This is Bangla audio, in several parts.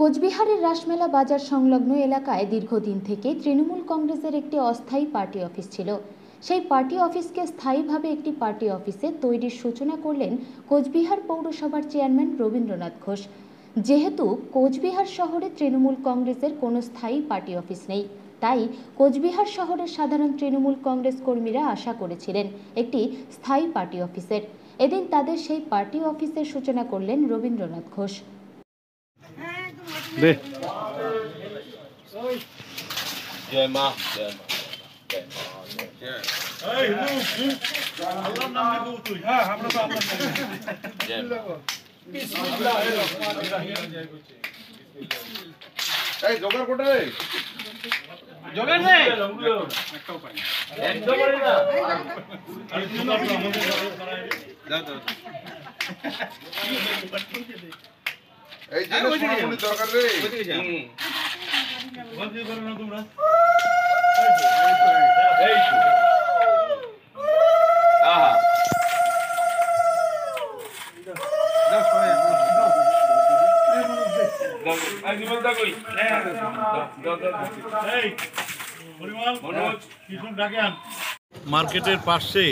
কোচবিহারের রাসমেলা বাজার সংলগ্ন এলাকায় দীর্ঘদিন থেকে তৃণমূল কংগ্রেসের একটি অস্থায়ী পার্টি অফিস ছিল। সেই পার্টি অফিসকে স্থায়ীভাবে একটি পার্টি অফিসে তৈরির সূচনা করলেন কোচবিহার পৌরসভার চেয়ারম্যান রবীন্দ্রনাথ ঘোষ। যেহেতু কোচবিহার শহরে তৃণমূল কংগ্রেসের কোনো স্থায়ী পার্টি অফিস নেই, তাই কোচবিহার শহরের সাধারণ তৃণমূল কংগ্রেস কর্মীরা আশা করেছিলেন একটি স্থায়ী পার্টি অফিসের। এদিন তাদের সেই পার্টি অফিসের সূচনা করলেন রবীন্দ্রনাথ ঘোষ। দে জয় মা জয় মা জয় মা জয় মা এই জোগাড় কোটায় একদম পারি না এই জন্য সোনামণি দরকার রে মার্কেটের পাশে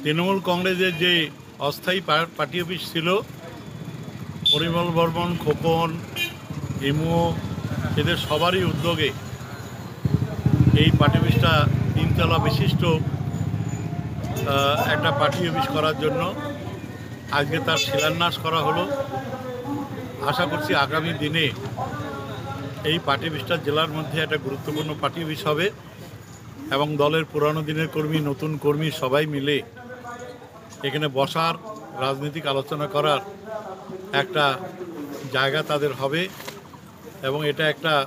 তৃণমূল কংগ্রেসের যে অস্থায়ী পার্টি অফিস ছিল পরিমল বর্মন, খোকন, এমও, এদের সবারই উদ্যোগে এই পার্টি অফিসটা তিনতলা বিশিষ্ট একটা পার্টি অফিস করার জন্য আজকে তার শিলান্যাস করা হলো। আশা করছি আগামী দিনে এই পার্টি অফিসটা জেলার মধ্যে একটা গুরুত্বপূর্ণ পার্টি অফিস হবে এবং দলের পুরানো দিনের কর্মী, নতুন কর্মী সবাই মিলে এখানে বসার, রাজনৈতিক আলোচনা করার একটা জায়গা তাদের হবে এবং এটা একটা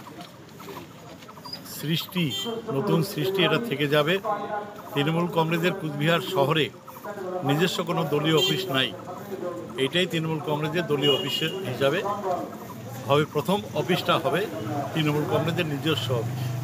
সৃষ্টি, নতুন সৃষ্টি এটা থেকে যাবে। তৃণমূল কংগ্রেসের কুচবিহার শহরে নিজস্ব কোনো দলীয় অফিস নাই। এইটাই তৃণমূল কংগ্রেসের দলীয় অফিসের হিসাবে হবে। প্রথম অফিসটা হবে তৃণমূল কংগ্রেসের নিজস্ব অফিস।